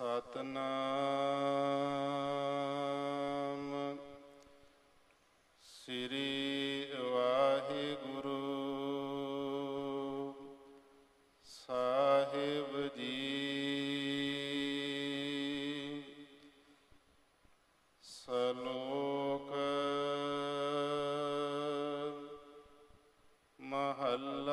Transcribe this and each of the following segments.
ਸਤਨਾਮ। ਸ੍ਰੀ ਵਾਹਿਗੁਰੂ। ਸਾਹਿਬ ਜੀ। ਸਲੋਕ। ਮਹੱਲਾ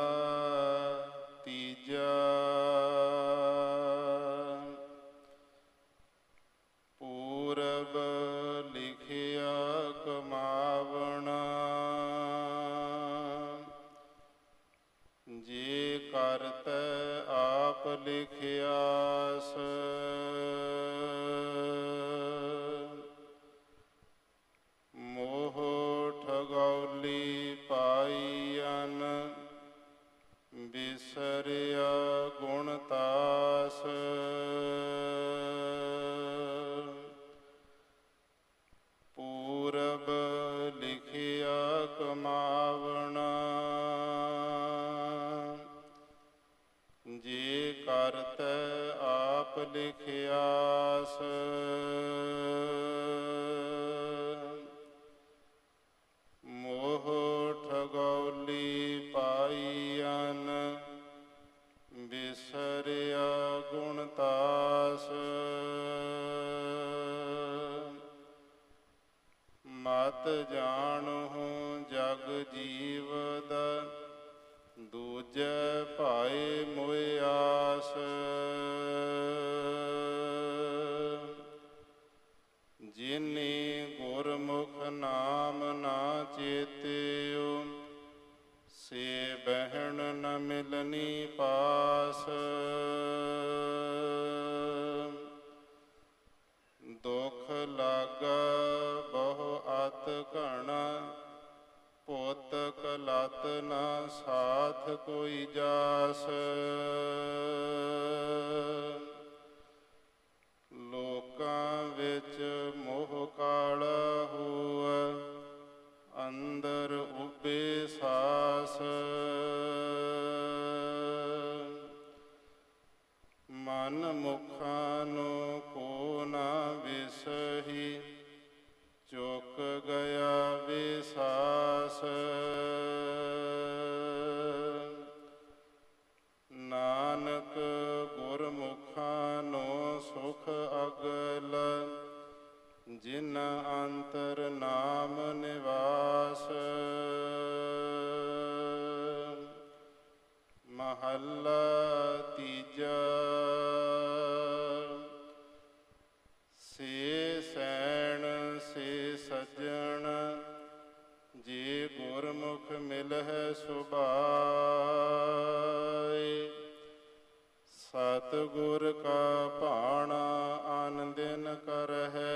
ਕਰਤ ਆਪ ਲਿਖਿਆਸ ਮੋਹ ਠਗੌਲੀ ਪਾਈਨ ਬਿਸਰਿਆ ਗੁਣ ਤਾਸ। ਮਤ ਜਾਣਹੁ ਜਗ ਜੀਵ ਦਾ ਦੂਜੈ ਭਾਏ ਮੋਇ ਆਸ। ਜਿਨੀ ਗੁਰਮੁਖ ਨਾਮ ਨਾ ਚੇਤਿਓ ਸੇ ਬਹਿਣ ਨ ਮਿਲਨੀ ਪਾਸ। ਕਲਤ ਨਾ ਸਾਥ ਕੋਈ ਜਾਸ। ਲੋਕਾਂ ਵਿੱਚ ਮੋਹ ਕਾਲਾ ਹੋ ਮਹੱਲਾ ਤੀਜਾ। ਸੇ ਸੈਣ ਸੇ ਸਜਣ, ਜੇ ਗੁਰਮੁਖ ਮਿਲਹਿ ਸੁਭਾਏ। ਸਤ ਗੁਰ ਕਾ ਭਾਣਾ ਆਨੰਦਿਨ ਕਰਹਿ,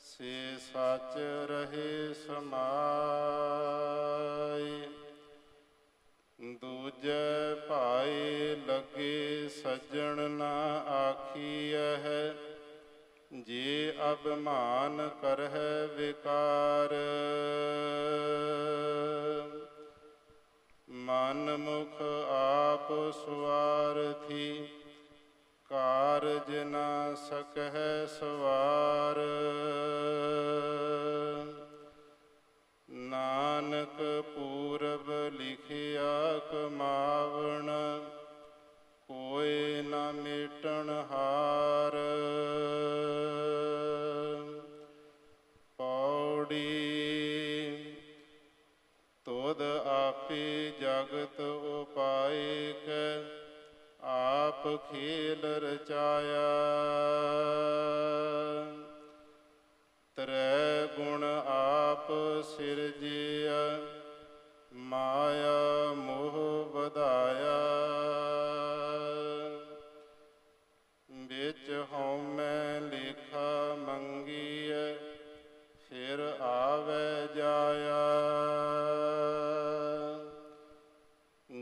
ਸੇ ਸਚ ਰਹੇ ਸਮਾ ਜੇ ਅਭਿਮਾਨ ਕਰਹਿ ਵਿਕਾਰ। ਮਨ ਮੁਖ ਆਪ ਸੁਆਰਥੀ ਪੌੜੀ ਤੋਦ ਆਪੇ ਜਗਤ ਉਪਾਇ ਆਪ ਖੇਲ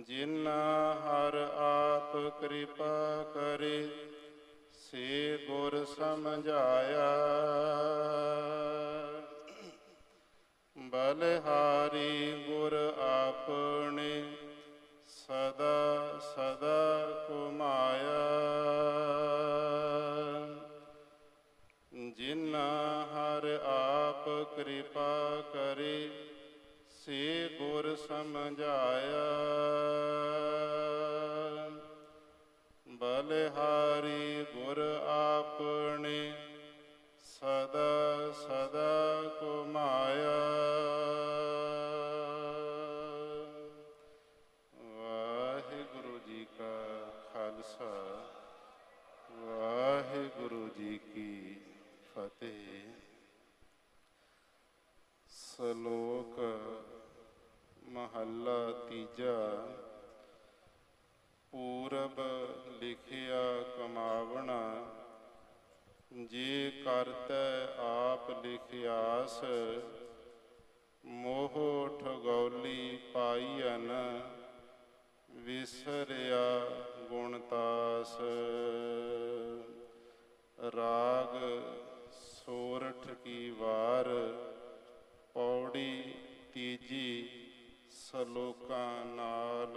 ਜਿਨਾ ਹਰ ਆਪ ਕਿਰਪਾ ਕਰੇ, ਸੇ ਗੁਰ ਸਮਝਾਇਆ। ਬਲਹਾਰੀ ਗੁਰ ਆਪਣੇ ਸਦਾ ਸਦਾ ਕੁਮਾਇਆ ਜਿਨਾ ਹਰ ਆਪ ਕਿਰਪਾ ਕਰੇ ਸੇ ਗੁਰ ਸਮਝਾਇਆ। ਬਲਿਹਾਰੀ ਮਹੱਲਾ ਤੀਜਾ। ਪੂਰਬ ਲਿਖਿਆ ਕਮਾਵਣਾ, ਜੇ ਕਰਤੈ ਆਪ ਲਿਖਿਆਸ, ਮੋਹ ਠਗੌਲੀ ਪਾਈਐਨ, ਵਿਸਰਿਆ ਗੁਣਤਾਸ। ਰਾਗ ਸੋਰਠ ਕੀ ਵਾਰ, ਪੌੜੀ ਤੀਜੀ ਸਲੋਕਾਂ ਨਾਲ।